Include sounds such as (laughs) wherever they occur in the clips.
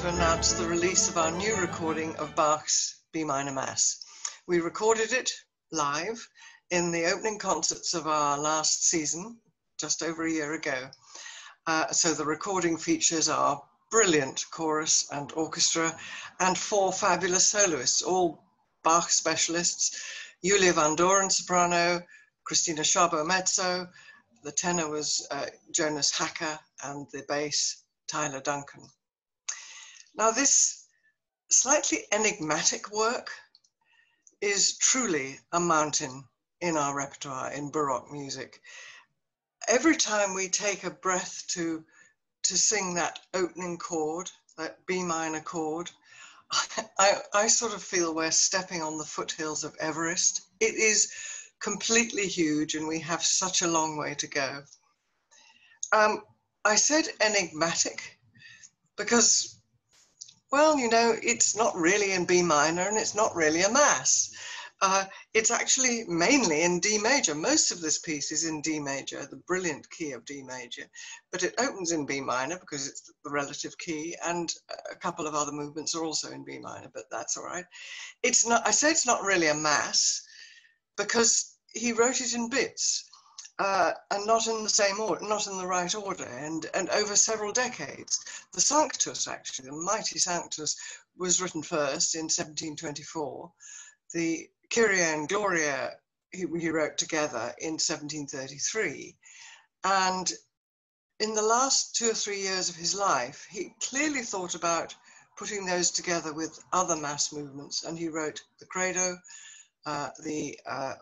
to announce the release of our new recording of Bach's B minor Mass. We recorded it live in the opening concerts of our last season, just over a year ago. Uh, so the recording features our brilliant chorus and orchestra and four fabulous soloists, all Bach specialists, Yulia Van Doren soprano, Krisztina Szabó mezzo, the tenor was uh, Jonas Hacker and the bass Tyler Duncan. Now this slightly enigmatic work is truly a mountain in our repertoire in Baroque music. Every time we take a breath to, to sing that opening chord, that B minor chord, I, I sort of feel we're stepping on the foothills of Everest. It is completely huge and we have such a long way to go. Um, I said enigmatic because well, you know, it's not really in B minor and it's not really a mass. Uh, it's actually mainly in D major. Most of this piece is in D major, the brilliant key of D major, but it opens in B minor because it's the relative key, and a couple of other movements are also in B minor, but that's all right. It's not, I say it's not really a mass because he wrote it in bits uh, and not in the same order, not in the right order, and, and over several decades. The Sanctus, actually, the mighty Sanctus, was written first in 1724. The Kyrie and Gloria he, he wrote together in 1733. And in the last two or three years of his life, he clearly thought about putting those together with other mass movements, and he wrote the Credo, uh, the uh,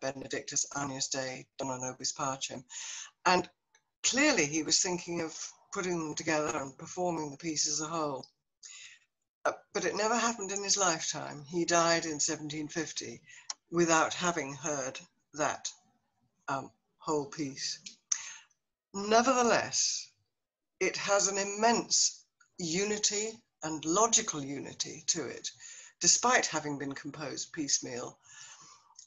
Benedictus Agnus Dei Dona Nobis Pacem. And clearly he was thinking of putting them together and performing the piece as a whole. Uh, but it never happened in his lifetime. He died in 1750 without having heard that um, whole piece. Nevertheless, it has an immense unity and logical unity to it despite having been composed piecemeal.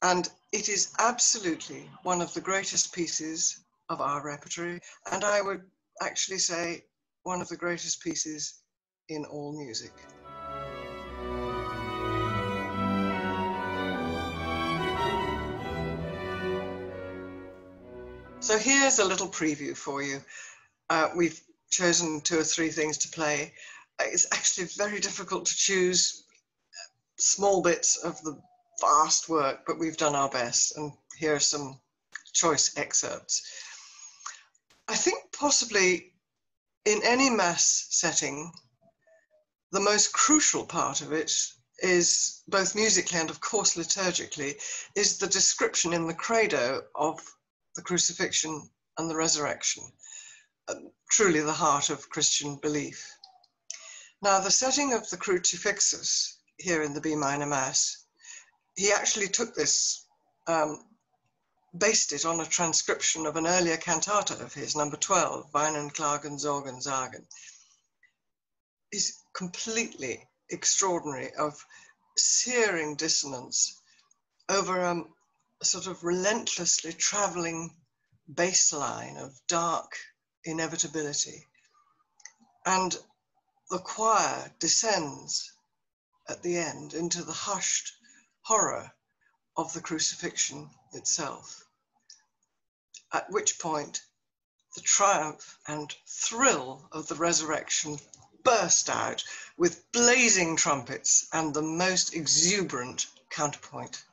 And it is absolutely one of the greatest pieces of our repertory, and I would actually say one of the greatest pieces in all music. So here's a little preview for you. Uh, we've chosen two or three things to play. It's actually very difficult to choose small bits of the vast work, but we've done our best. And here are some choice excerpts. I think possibly in any mass setting, the most crucial part of it is both musically and of course liturgically is the description in the credo of the crucifixion and the resurrection uh, truly the heart of christian belief now the setting of the crucifixus here in the B minor Mass, he actually took this, um, based it on a transcription of an earlier cantata of his, number 12, Weinen, Klagen, Sorgen, Sagen. Is completely extraordinary of searing dissonance over um, a sort of relentlessly traveling bass line of dark inevitability. And the choir descends at the end into the hushed horror of the crucifixion itself. At which point, the triumph and thrill of the resurrection burst out with blazing trumpets and the most exuberant counterpoint.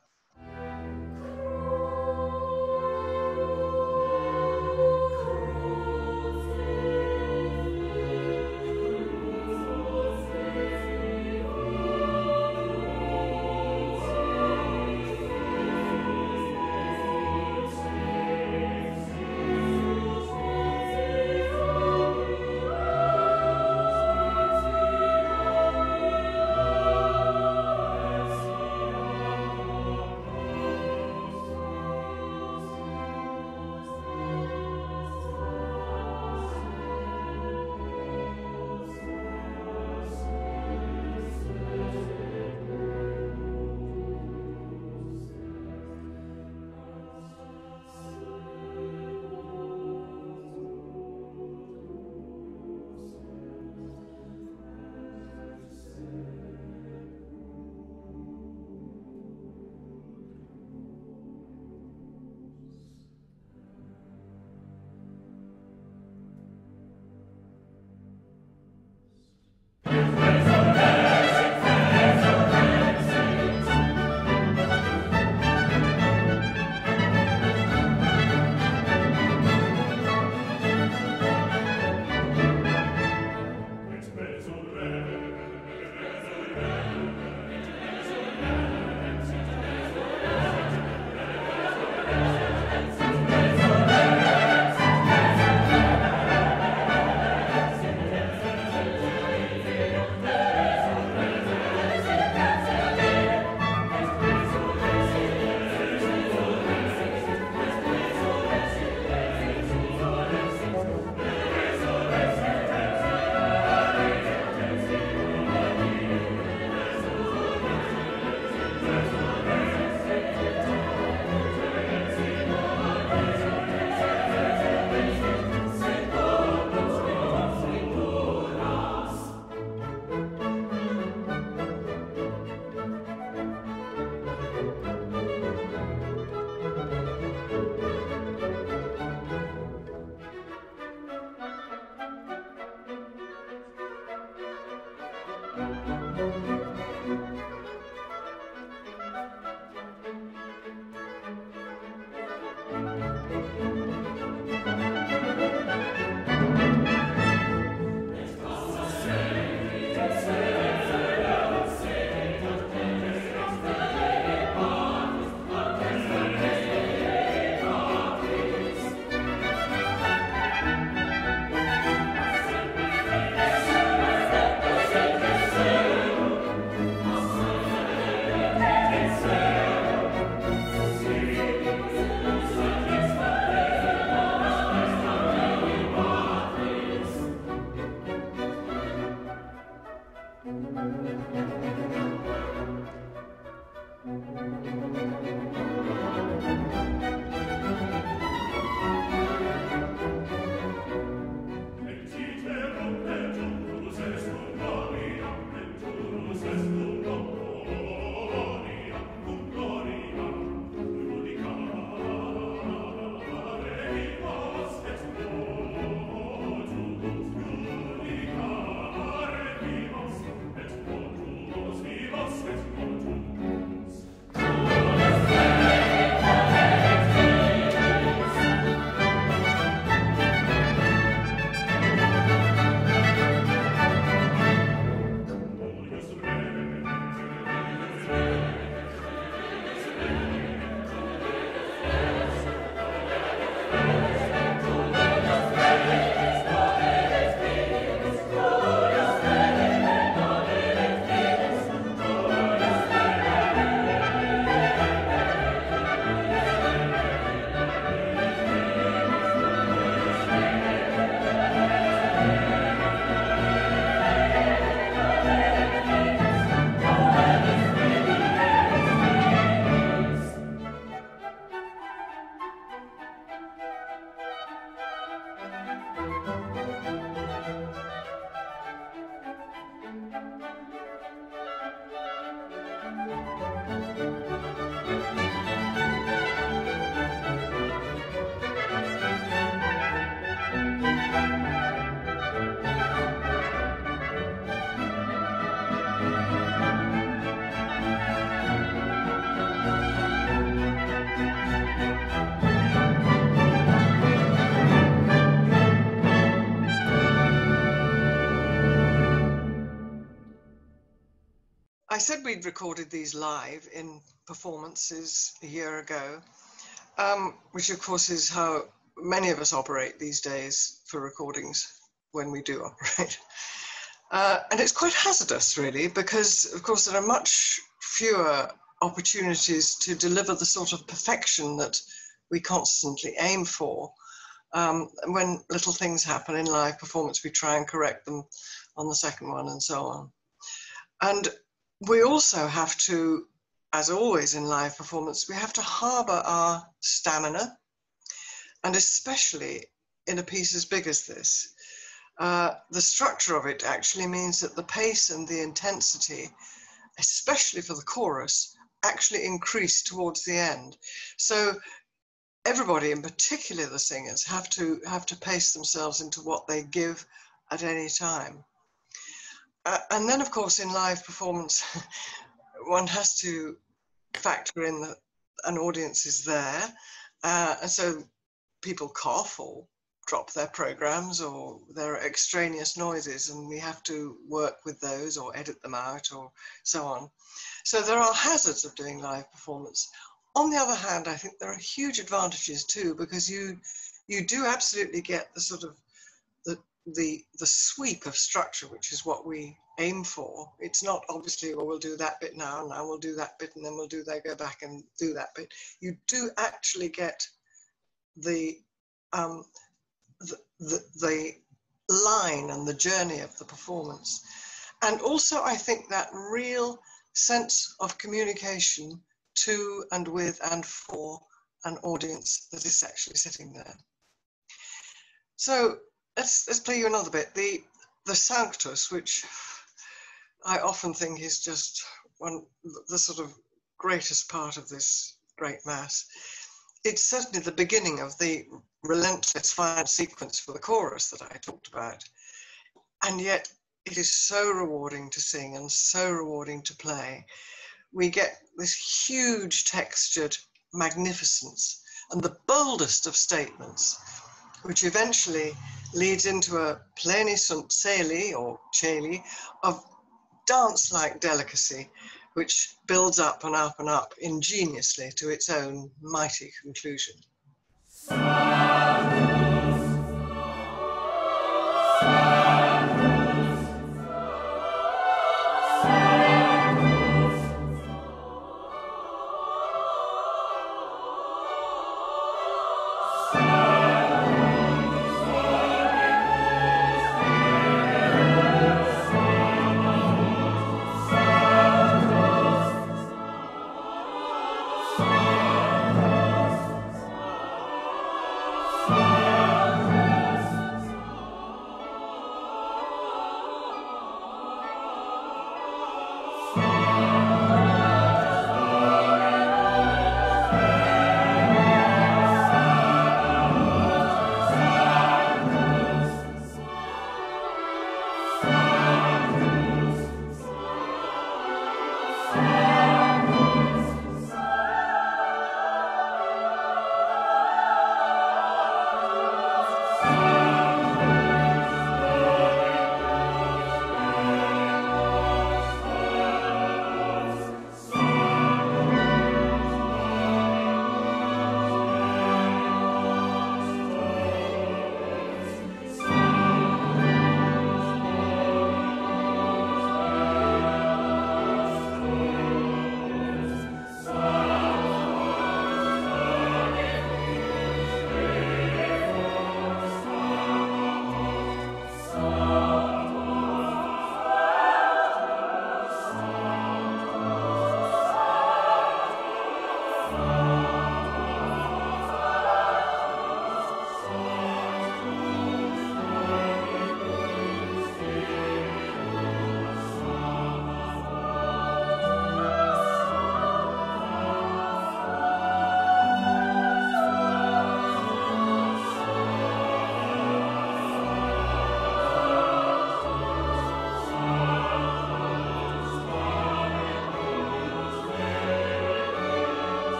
Amen. Said we'd recorded these live in performances a year ago, um, which of course is how many of us operate these days for recordings when we do operate. (laughs) Uh, and it's quite hazardous, really, because of course there are much fewer opportunities to deliver the sort of perfection that we constantly aim for. Um, when little things happen in live performance, we try and correct them on the second one and so on. And we also have to, as always in live performance, we have to harbour our stamina, and especially in a piece as big as this. Uh, the structure of it actually means that the pace and the intensity, especially for the chorus, actually increase towards the end. So everybody, in particular the singers, have to have to pace themselves into what they give at any time uh, and then, of course, in live performance, (laughs) one has to factor in that an audience is there. Uh, and so people cough or drop their programs or there are extraneous noises and we have to work with those or edit them out or so on. So there are hazards of doing live performance. On the other hand, I think there are huge advantages too because you you do absolutely get the sort of the the sweep of structure, which is what we aim for. It's not obviously, well, we'll do that bit now, and now we'll do that bit, and then we'll do that, go back and do that bit. You do actually get the um, the, the, the line and the journey of the performance. And also, I think that real sense of communication to and with and for an audience that is actually sitting there. So let's let's play you another bit. The the Sanctus, which I often think is just one the sort of greatest part of this great mass. It's certainly the beginning of the relentless final sequence for the chorus that I talked about, and yet it is so rewarding to sing and so rewarding to play. We get this huge textured magnificence and the boldest of statements, which eventually leads into a pleni sunt celi or celi of dance-like delicacy, which builds up and up and up ingeniously to its own mighty conclusion.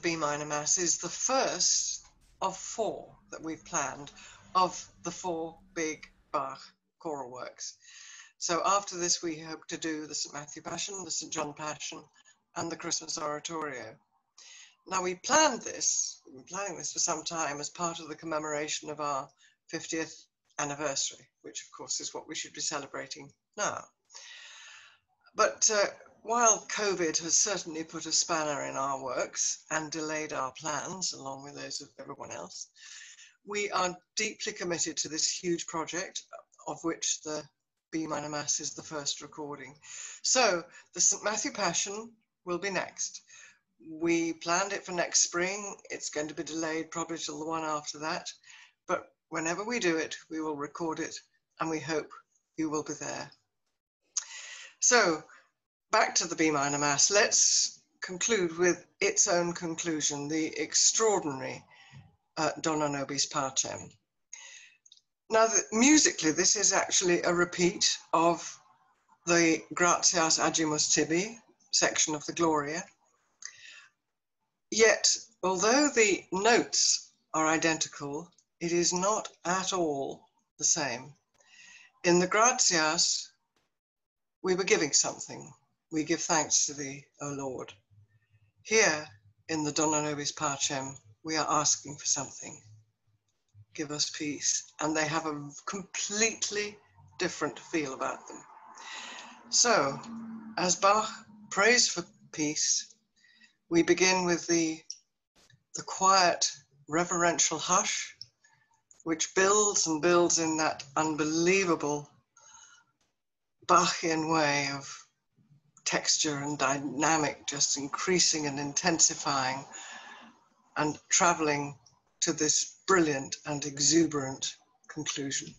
The B minor Mass is the first of four that we've planned of the four big Bach choral works. So after this, we hope to do the St. Matthew Passion, the St. John Passion, and the Christmas Oratorio. Now we planned this, we've been planning this for some time as part of the commemoration of our 50th anniversary, which of course is what we should be celebrating now. But uh, while COVID has certainly put a spanner in our works and delayed our plans, along with those of everyone else, we are deeply committed to this huge project, of which the B minor Mass is the first recording. So the St. Matthew Passion will be next. We planned it for next spring. It's going to be delayed probably till the one after that. But whenever we do it, we will record it and we hope you will be there. So back to the B minor Mass. Let's conclude with its own conclusion, the extraordinary uh, Dona Nobis Pacem. Now, the, musically, this is actually a repeat of the Gratias Agimus Tibi section of the Gloria. Yet, although the notes are identical, it is not at all the same. In the Gratias, we were giving something. We give thanks to thee, O Lord. Here, in the Dona Nobis Pacem, we are asking for something. Give us peace. And they have a completely different feel about them. So, as Bach prays for peace, we begin with the, the quiet, reverential hush, which builds and builds in that unbelievable Bachian way of texture and dynamic, just increasing and intensifying and traveling to this brilliant and exuberant conclusion.